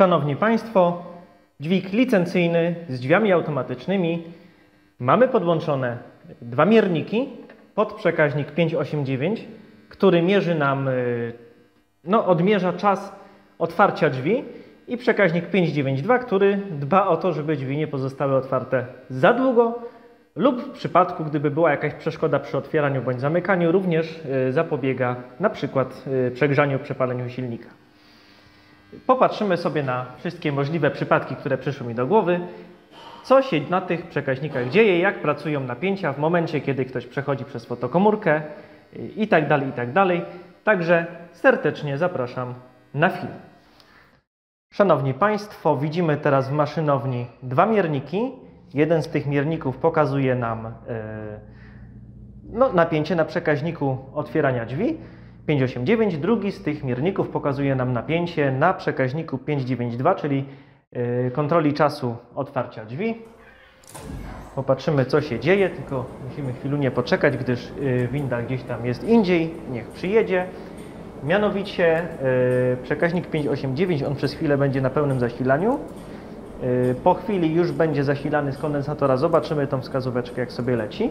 Szanowni Państwo, dźwig licencyjny z drzwiami automatycznymi. Mamy podłączone dwa mierniki pod przekaźnik 589, który mierzy nam, y, no, odmierza czas otwarcia drzwi i przekaźnik 592, który dba o to, żeby drzwi nie pozostały otwarte za długo lub w przypadku, gdyby była jakaś przeszkoda przy otwieraniu bądź zamykaniu, również y, zapobiega na przykład y, przegrzaniu, przepaleniu silnika. Popatrzymy sobie na wszystkie możliwe przypadki, które przyszły mi do głowy. Co się na tych przekaźnikach dzieje, jak pracują napięcia w momencie, kiedy ktoś przechodzi przez fotokomórkę i tak dalej, i tak. Także serdecznie zapraszam na film. Szanowni Państwo, widzimy teraz w maszynowni dwa mierniki. Jeden z tych mierników pokazuje nam yy, no, napięcie na przekaźniku otwierania drzwi. 589. Drugi z tych mierników pokazuje nam napięcie na przekaźniku 592, czyli yy, kontroli czasu otwarcia drzwi. Popatrzymy, co się dzieje, tylko musimy chwilę poczekać, gdyż yy, winda gdzieś tam jest indziej. Niech przyjedzie. Mianowicie yy, przekaźnik 589, on przez chwilę będzie na pełnym zasilaniu. Po chwili już będzie zasilany z kondensatora. Zobaczymy tą wskazóweczkę, jak sobie leci.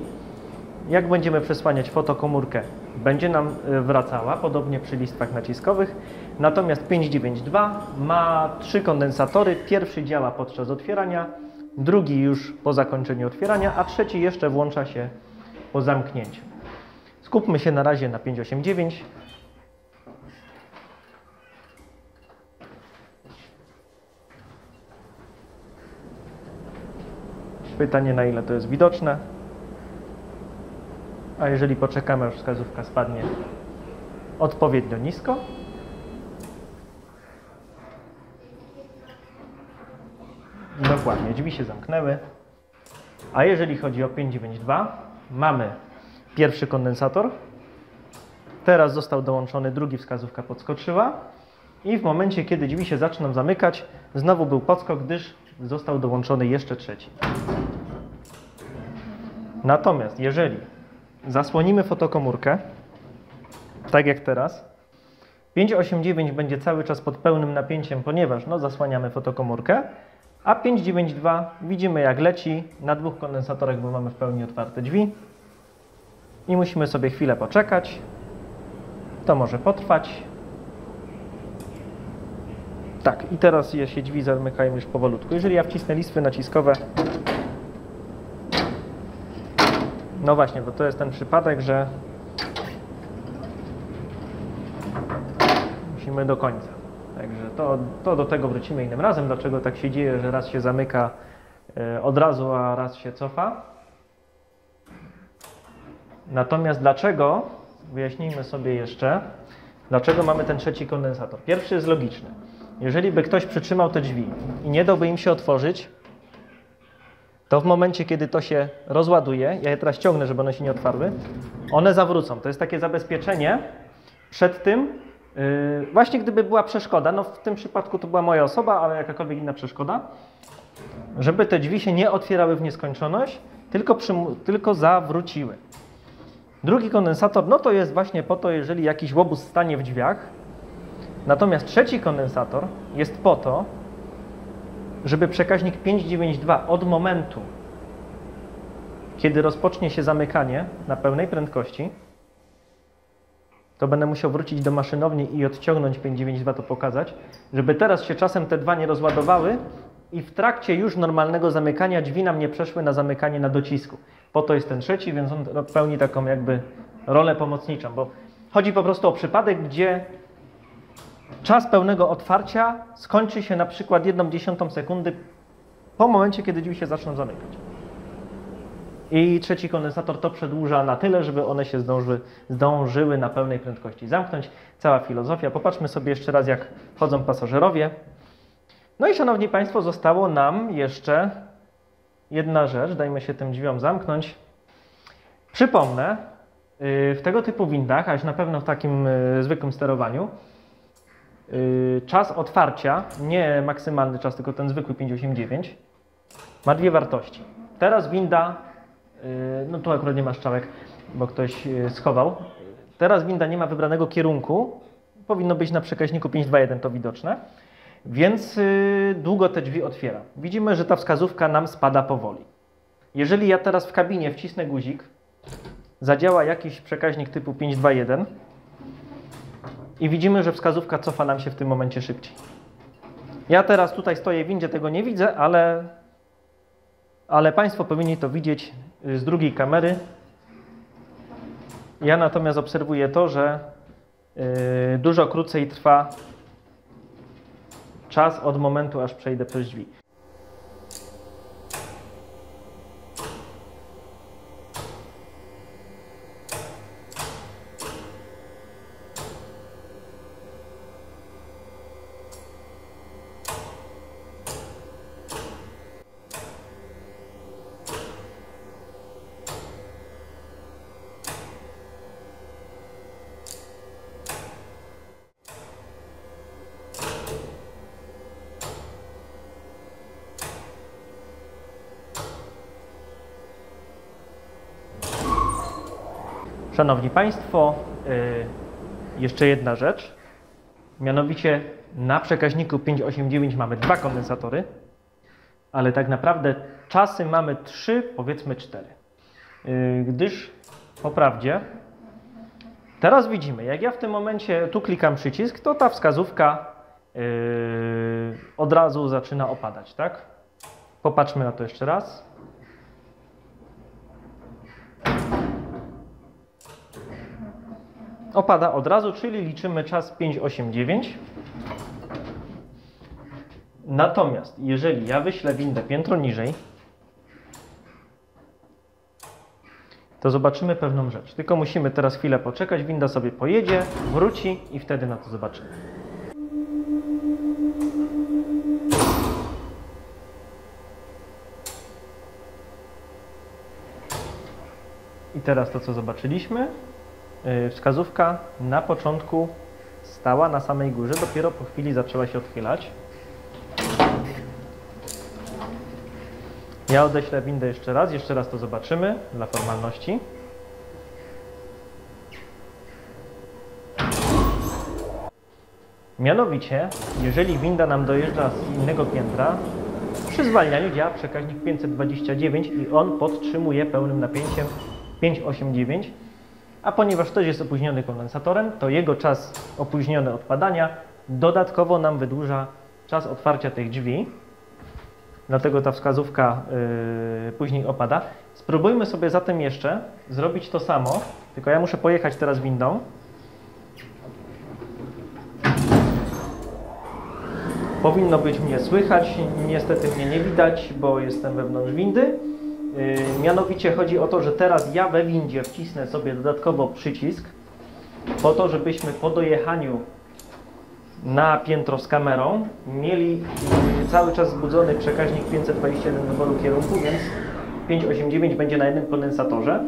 Jak będziemy przesłaniać fotokomórkę, będzie nam y, wracała, podobnie przy listwach naciskowych. Natomiast 592 ma trzy kondensatory. Pierwszy działa podczas otwierania, drugi już po zakończeniu otwierania, a trzeci jeszcze włącza się po zamknięciu. Skupmy się na razie na 589. Pytanie, na ile to jest widoczne. A jeżeli poczekamy, aż wskazówka spadnie odpowiednio nisko. Dokładnie, drzwi się zamknęły. A jeżeli chodzi o 592, mamy pierwszy kondensator. Teraz został dołączony drugi, wskazówka podskoczyła. I w momencie, kiedy drzwi się zaczną zamykać, znowu był podskok, gdyż został dołączony jeszcze trzeci. Natomiast jeżeli zasłonimy fotokomórkę, tak jak teraz, 589 będzie cały czas pod pełnym napięciem, ponieważ no, zasłaniamy fotokomórkę, a 592 widzimy jak leci na dwóch kondensatorach, bo mamy w pełni otwarte drzwi i musimy sobie chwilę poczekać. To może potrwać. Tak, i teraz się drzwi zamykają już powolutku. Jeżeli ja wcisnę listwy naciskowe, no właśnie, bo to jest ten przypadek, że musimy do końca. Także to, to do tego wrócimy innym razem. Dlaczego tak się dzieje, że raz się zamyka e, od razu, a raz się cofa. Natomiast dlaczego, wyjaśnijmy sobie jeszcze, dlaczego mamy ten trzeci kondensator. Pierwszy jest logiczny. Jeżeli by ktoś przytrzymał te drzwi i nie dałby im się otworzyć, to w momencie, kiedy to się rozładuje, ja je teraz ciągnę, żeby one się nie otwarły, one zawrócą. To jest takie zabezpieczenie przed tym, yy, właśnie gdyby była przeszkoda, no w tym przypadku to była moja osoba, ale jakakolwiek inna przeszkoda, żeby te drzwi się nie otwierały w nieskończoność, tylko, tylko zawróciły. Drugi kondensator, no to jest właśnie po to, jeżeli jakiś łobuz stanie w drzwiach. Natomiast trzeci kondensator jest po to, żeby przekaźnik 592 od momentu, kiedy rozpocznie się zamykanie na pełnej prędkości, to będę musiał wrócić do maszynowni i odciągnąć 592 to pokazać, żeby teraz się czasem te dwa nie rozładowały i w trakcie już normalnego zamykania drzwi nam nie przeszły na zamykanie na docisku. Po to jest ten trzeci, więc on pełni taką jakby rolę pomocniczą, bo chodzi po prostu o przypadek, gdzie czas pełnego otwarcia skończy się na przykład jedną dziesiątą sekundy po momencie, kiedy drzwi się zaczną zamykać. I trzeci kondensator to przedłuża na tyle, żeby one się zdążyły, zdążyły na pełnej prędkości zamknąć. Cała filozofia. Popatrzmy sobie jeszcze raz, jak wchodzą pasażerowie. No i szanowni Państwo, zostało nam jeszcze jedna rzecz. Dajmy się tym drzwiom zamknąć. Przypomnę, y, w tego typu windach, a już na pewno w takim y, zwykłym sterowaniu, czas otwarcia, nie maksymalny czas, tylko ten zwykły 589, ma dwie wartości. Teraz winda, no tu akurat nie ma szczałek, bo ktoś schował. Teraz winda nie ma wybranego kierunku, powinno być na przekaźniku 521 to widoczne. więc y, długo te drzwi otwiera. Widzimy, że ta wskazówka nam spada powoli. Jeżeli ja teraz w kabinie wcisnę guzik, zadziała jakiś przekaźnik typu 521 i widzimy, że wskazówka cofa nam się w tym momencie szybciej. Ja teraz tutaj stoję w windzie, tego nie widzę, ale, ale Państwo powinni to widzieć z drugiej kamery. Ja natomiast obserwuję to, że yy, dużo krócej trwa czas od momentu, aż przejdę przez drzwi. Szanowni Państwo, yy, jeszcze jedna rzecz. Mianowicie na przekaźniku 589 mamy dwa kondensatory, ale tak naprawdę czasy mamy trzy, powiedzmy cztery. Yy, gdyż po prawdzie teraz widzimy, jak ja w tym momencie tu klikam przycisk, to ta wskazówka yy, od razu zaczyna opadać, tak? Popatrzmy na to jeszcze raz. Opada od razu, czyli liczymy czas 589. Natomiast jeżeli ja wyślę windę piętro niżej, to zobaczymy pewną rzecz. Tylko musimy teraz chwilę poczekać, winda sobie pojedzie, wróci i wtedy na to zobaczymy. I teraz to, co zobaczyliśmy, wskazówka na początku stała na samej górze, dopiero po chwili zaczęła się odchylać. Ja odeślę windę jeszcze raz, jeszcze raz to zobaczymy dla formalności. Mianowicie, jeżeli winda nam dojeżdża z innego piętra, przy zwalnianiu działa przekaźnik 529 i on podtrzymuje pełnym napięciem 589 a ponieważ ktoś jest opóźniony kondensatorem, to jego czas opóźniony odpadania dodatkowo nam wydłuża czas otwarcia tych drzwi. Dlatego ta wskazówka yy, później opada. Spróbujmy sobie zatem jeszcze zrobić to samo, tylko ja muszę pojechać teraz windą. Powinno być mnie słychać, niestety mnie nie widać, bo jestem wewnątrz windy. Yy, mianowicie chodzi o to, że teraz ja we windzie wcisnę sobie dodatkowo przycisk po to, żebyśmy po dojechaniu na piętro z kamerą mieli yy, cały czas zbudzony przekaźnik 521 wyboru kierunku, więc 589 będzie na jednym kondensatorze.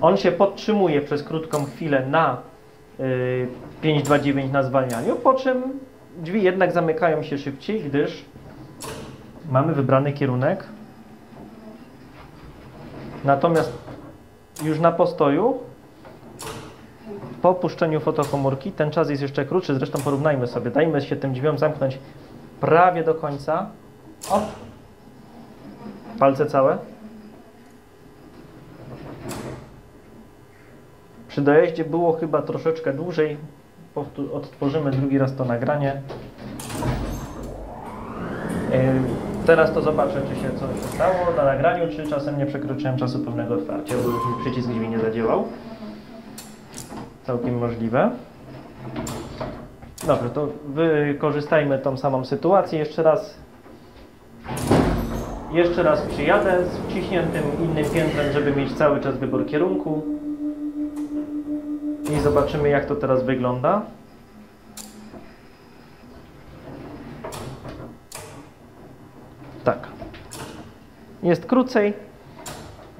On się podtrzymuje przez krótką chwilę na 529 yy, na zwalnianiu, po czym drzwi jednak zamykają się szybciej, gdyż mamy wybrany kierunek. Natomiast już na postoju, po opuszczeniu fotokomórki, ten czas jest jeszcze krótszy, zresztą porównajmy sobie. Dajmy się tym drzwiom zamknąć prawie do końca. O! Palce całe. Przy dojeździe było chyba troszeczkę dłużej. Odtworzymy drugi raz to nagranie. Teraz to zobaczę, czy się coś stało na nagraniu, czy czasem nie przekroczyłem czasu pewnego otwarcia, bo już mi przycisk drzwi nie zadziałał. Całkiem możliwe. Dobrze, to wykorzystajmy tą samą sytuację. Jeszcze raz jeszcze raz przyjadę z wciśniętym innym piętrem, żeby mieć cały czas wybór kierunku. I zobaczymy, jak to teraz wygląda. Tak. Jest krócej.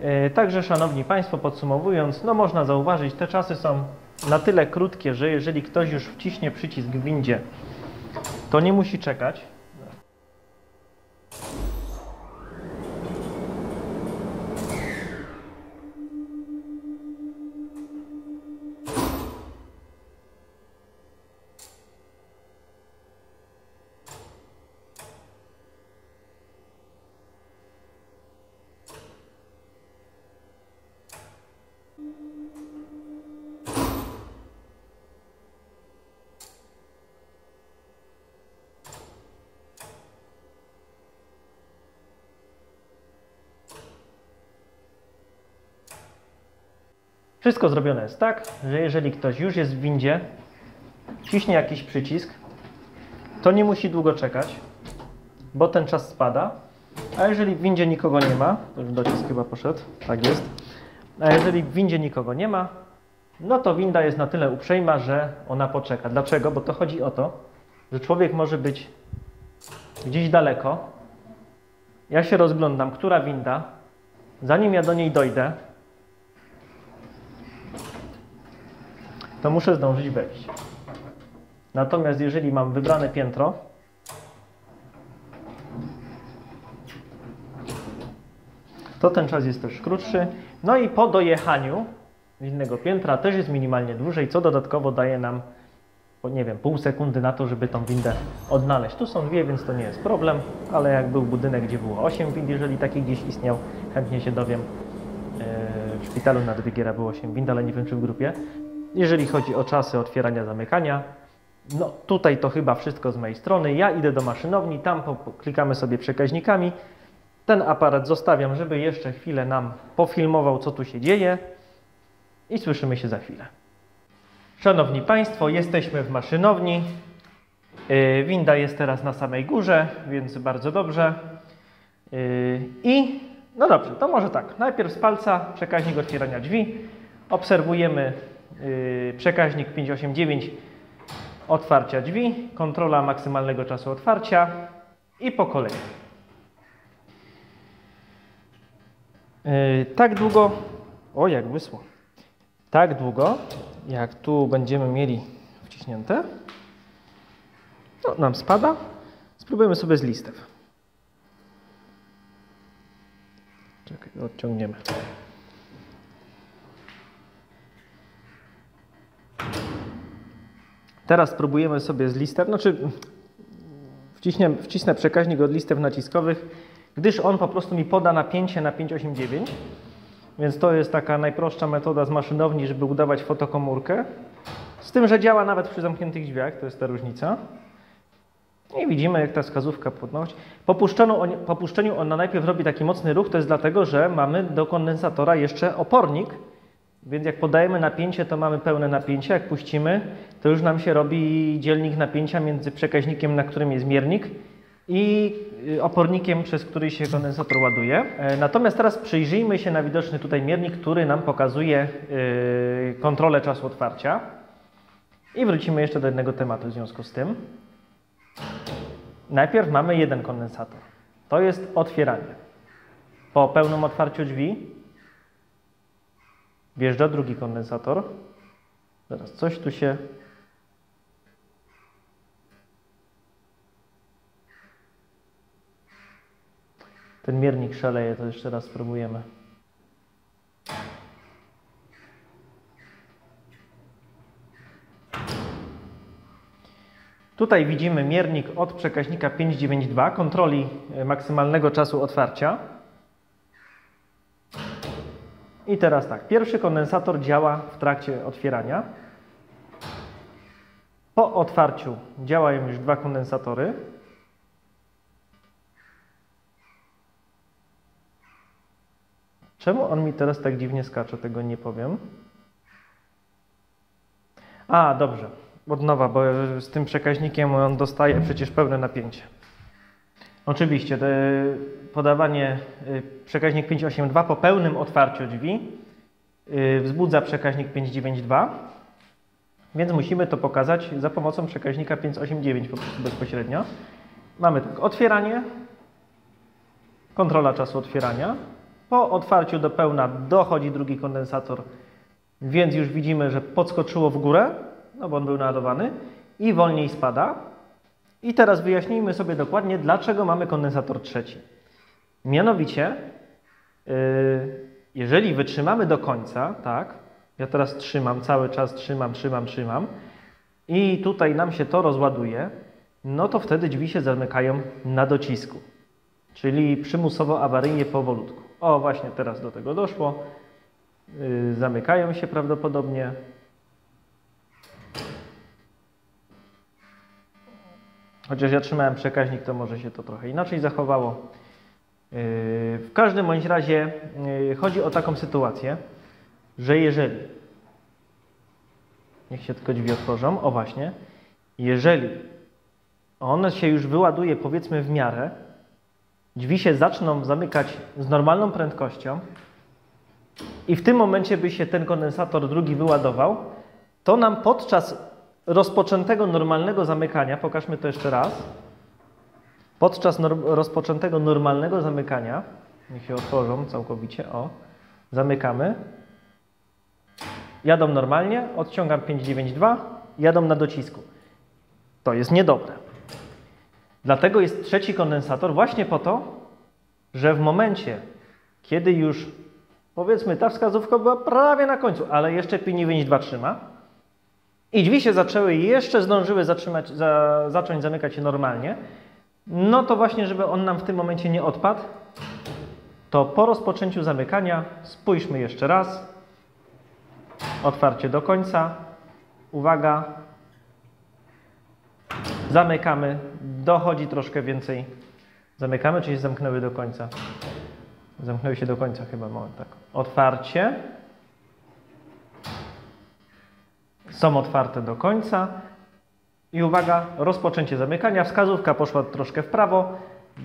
E, także, Szanowni Państwo, podsumowując, no można zauważyć, te czasy są na tyle krótkie, że jeżeli ktoś już wciśnie przycisk w windzie, to nie musi czekać. Wszystko zrobione jest tak, że jeżeli ktoś już jest w windzie, ciśnie jakiś przycisk, to nie musi długo czekać, bo ten czas spada. A jeżeli w windzie nikogo nie ma, to już docisk chyba poszedł, tak jest. A jeżeli w windzie nikogo nie ma, no to winda jest na tyle uprzejma, że ona poczeka. Dlaczego? Bo to chodzi o to, że człowiek może być gdzieś daleko. Ja się rozglądam, która winda, zanim ja do niej dojdę, to muszę zdążyć wejść. Natomiast jeżeli mam wybrane piętro, to ten czas jest też krótszy. No i po dojechaniu innego piętra też jest minimalnie dłużej, co dodatkowo daje nam, nie wiem, pół sekundy na to, żeby tą windę odnaleźć. Tu są dwie, więc to nie jest problem, ale jak był budynek, gdzie było 8 wind, jeżeli taki gdzieś istniał, chętnie się dowiem. Yy, W szpitalu na Dygiera było 8 wind, ale nie wiem czy w grupie. Jeżeli chodzi o czasy otwierania, zamykania, no tutaj to chyba wszystko z mojej strony. Ja idę do maszynowni, tam klikamy sobie przekaźnikami. Ten aparat zostawiam, żeby jeszcze chwilę nam pofilmował, co tu się dzieje i słyszymy się za chwilę. Szanowni Państwo, jesteśmy w maszynowni. Yy, Winda jest teraz na samej górze, więc bardzo dobrze. Yy, I no dobrze, to może tak. Najpierw z palca przekaźnik otwierania drzwi. Obserwujemy yy, przekaźnik 589 otwarcia drzwi, kontrola maksymalnego czasu otwarcia i po kolei. Yy, tak długo, o jak wysło, tak długo, jak tu będziemy mieli wciśnięte, no, nam spada. Spróbujemy sobie z listew. Czekaj, odciągniemy. Teraz spróbujemy sobie z listew, znaczy wciśnę, wcisnę przekaźnik od listew naciskowych, gdyż on po prostu mi poda napięcie na 589. Więc to jest taka najprostsza metoda z maszynowni, żeby udawać fotokomórkę. Z tym, że działa nawet przy zamkniętych drzwiach, to jest ta różnica. I widzimy, jak ta wskazówka podnosi. Po puszczeniu ona najpierw robi taki mocny ruch, to jest dlatego, że mamy do kondensatora jeszcze opornik, więc jak podajemy napięcie, to mamy pełne napięcie. Jak puścimy, to już nam się robi dzielnik napięcia między przekaźnikiem, na którym jest miernik, i y, opornikiem, przez który się kondensator ładuje. E, Natomiast teraz przyjrzyjmy się na widoczny tutaj miernik, który nam pokazuje y, kontrolę czasu otwarcia. I wrócimy jeszcze do jednego tematu w związku z tym. Najpierw mamy jeden kondensator. To jest otwieranie. Po pełnym otwarciu drzwi wjeżdża drugi kondensator. Teraz coś tu się Ten miernik szaleje, to jeszcze raz spróbujemy. Tutaj widzimy miernik od przekaźnika 592, kontroli e, maksymalnego czasu otwarcia. I teraz tak, pierwszy kondensator działa w trakcie otwierania. Po otwarciu działają już dwa kondensatory. Czemu on mi teraz tak dziwnie skacze, tego nie powiem. A, dobrze. Od nowa, bo z tym przekaźnikiem on dostaje przecież pełne napięcie. Oczywiście, podawanie y, przekaźnik 582 po pełnym otwarciu drzwi y, wzbudza przekaźnik 592, więc musimy to pokazać za pomocą przekaźnika 589 po prostu bezpośrednio. Mamy tak, otwieranie, kontrola czasu otwierania. Po otwarciu do pełna dochodzi drugi kondensator, więc już widzimy, że podskoczyło w górę, no bo on był naładowany i wolniej spada. I teraz wyjaśnijmy sobie dokładnie, dlaczego mamy kondensator trzeci. Mianowicie, yy, jeżeli wytrzymamy do końca, tak, ja teraz trzymam, cały czas trzymam, trzymam, trzymam i tutaj nam się to rozładuje, no to wtedy drzwi się zamykają na docisku, czyli przymusowo, awaryjnie, powolutku. O, właśnie teraz do tego doszło. Yy, zamykają się prawdopodobnie. Chociaż ja trzymałem przekaźnik, to może się to trochę inaczej zachowało. Yy, W każdym bądź razie yy, chodzi o taką sytuację, że jeżeli Niech się tylko drzwi otworzą. O właśnie. Jeżeli on się już wyładuje powiedzmy w miarę, drzwi się zaczną zamykać z normalną prędkością i w tym momencie by się ten kondensator drugi wyładował, to nam podczas rozpoczętego normalnego zamykania, pokażmy to jeszcze raz, podczas nor- rozpoczętego normalnego zamykania, niech się otworzą całkowicie, o, zamykamy, jadą normalnie, odciągam 592, jadą na docisku. To jest niedobre. Dlatego jest trzeci kondensator właśnie po to, że w momencie, kiedy już powiedzmy ta wskazówka była prawie na końcu, ale jeszcze 592 trzyma i drzwi się zaczęły i jeszcze zdążyły zatrzymać, za, zacząć zamykać się normalnie, no to właśnie, żeby on nam w tym momencie nie odpadł, to po rozpoczęciu zamykania spójrzmy jeszcze raz. Otwarcie do końca. Uwaga. Zamykamy. Dochodzi troszkę więcej. Zamykamy, czy się zamknęły do końca? Zamknęły się do końca chyba, moment tak. Otwarcie. Są otwarte do końca. I uwaga, rozpoczęcie zamykania. Wskazówka poszła troszkę w prawo.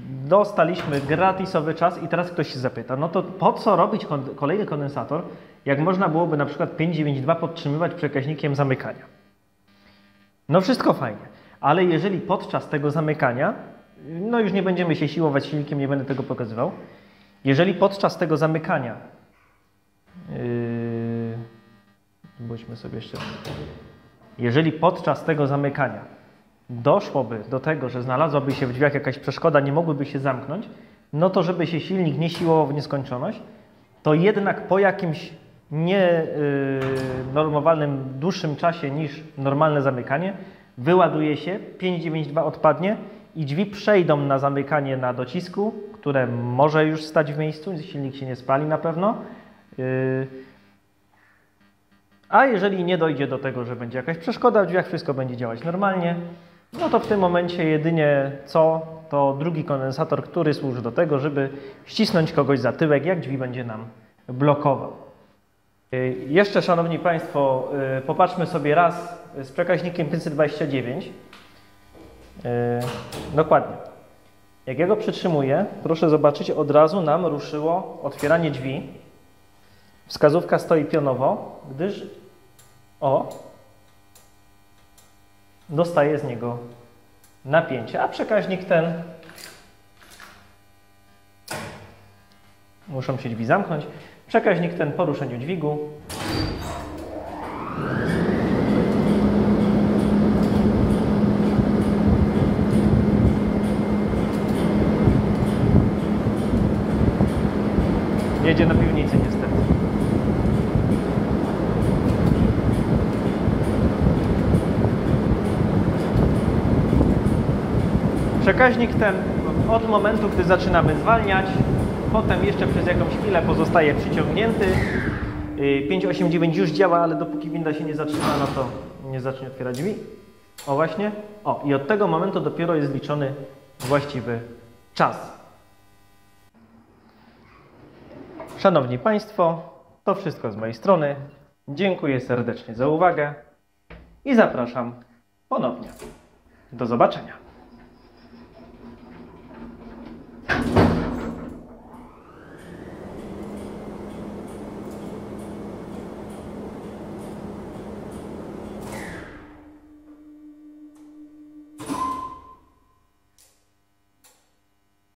Dostaliśmy gratisowy czas i teraz ktoś się zapyta, no to po co robić kolejny kondensator, jak można byłoby na przykład 592 podtrzymywać przekaźnikiem zamykania? No wszystko fajnie, ale jeżeli podczas tego zamykania, no już nie będziemy się siłować silnikiem, nie będę tego pokazywał, jeżeli podczas tego zamykania, yy, spójrzmy sobie jeszcze, jeżeli podczas tego zamykania doszłoby do tego, że znalazłaby się w drzwiach jakaś przeszkoda, nie mogłyby się zamknąć, no to żeby się silnik nie siłował w nieskończoność, to jednak po jakimś nienormowalnym, dłuższym czasie niż normalne zamykanie, wyładuje się, 592 odpadnie i drzwi przejdą na zamykanie na docisku, które może już stać w miejscu, silnik się nie spali na pewno. Yy, a jeżeli nie dojdzie do tego, że będzie jakaś przeszkoda w drzwiach, wszystko będzie działać normalnie, no to w tym momencie jedynie co, to drugi kondensator, który służy do tego, żeby ścisnąć kogoś za tyłek, jak drzwi będzie nam blokował. Y, Jeszcze, Szanowni Państwo, y, popatrzmy sobie raz z przekaźnikiem 529. Y, Dokładnie. Jak ja go przytrzymuję, proszę zobaczyć, od razu nam ruszyło otwieranie drzwi. Wskazówka stoi pionowo, gdyż o, dostaje z niego napięcie, a przekaźnik ten. Muszą się drzwi zamknąć. Przekaźnik ten po ruszeniu dźwigu jedzie na piwnicy niestety. Przekaźnik ten od momentu, gdy zaczynamy zwalniać, potem jeszcze przez jakąś chwilę pozostaje przyciągnięty. Yy, 589 już działa, ale dopóki winda się nie zatrzyma, no to nie zacznie otwierać drzwi. O właśnie. O, i od tego momentu dopiero jest liczony właściwy czas. Szanowni Państwo, to wszystko z mojej strony. Dziękuję serdecznie za uwagę i zapraszam ponownie. Do zobaczenia. Thank you.